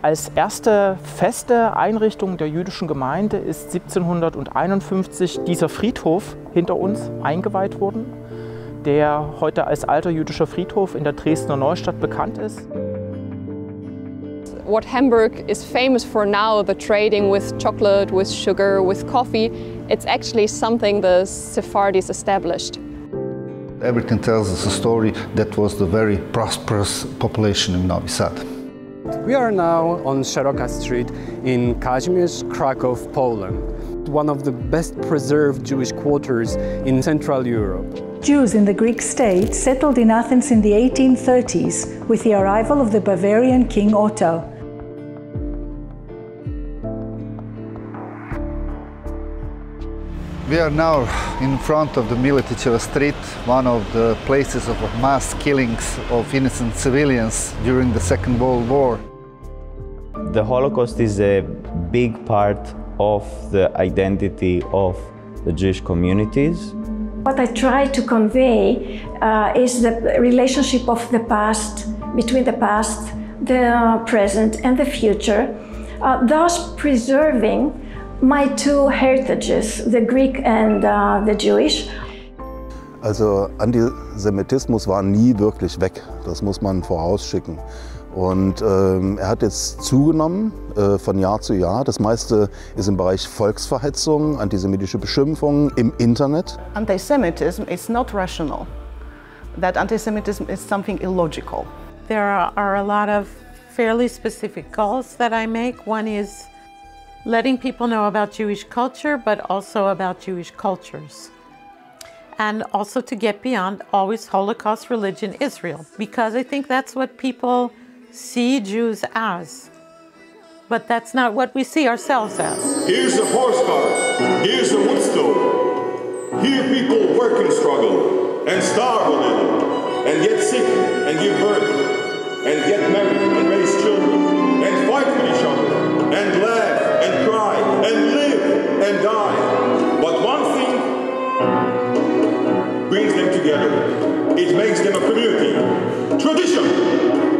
Als erste feste Einrichtung der jüdischen Gemeinde ist 1751 dieser Friedhof hinter uns eingeweiht worden, der heute als alter jüdischer Friedhof in der Dresdner Neustadt bekannt ist. What Hamburg is famous for now, the trading with chocolate, with sugar, with coffee, it's actually something the Sephardis established. Everything tells us a story that was the very prosperous population in Novi Sad. We are now on Szeroka Street in Kazimierz, Krakow, Poland, one of the best preserved Jewish quarters in Central Europe. Jews in the Greek state settled in Athens in the 1830s with the arrival of the Bavarian King Otto. We are now in front of the Mileticheva Street, one of the places of mass killings of innocent civilians during the Second World War. The Holocaust is a big part of the identity of the Jewish communities. What I try to convey uh, is the relationship of the past, between the past, the present, and the future, uh, thus preserving my two heritages, the Greek and uh, the Jewish. Also Antisemitismus war nie wirklich weg, das muss man vorausschicken. Und ähm, er hat jetzt zugenommen äh, von Jahr zu Jahr. Das meiste ist im Bereich Volksverhetzung, antisemitische Beschimpfungen im Internet. Antisemitism is not rational. That antisemitism is something illogical. There are a lot of fairly specific goals that I make. One is letting people know about Jewish culture, but also about Jewish cultures. And also to get beyond always Holocaust religion Israel, because I think that's what people see Jews as. But that's not what we see ourselves as. Here's a horse cart, here's a wood stove. Here people work and struggle, and starve a little, and get sick, and give birth, and get married, It makes them a community. Tradition.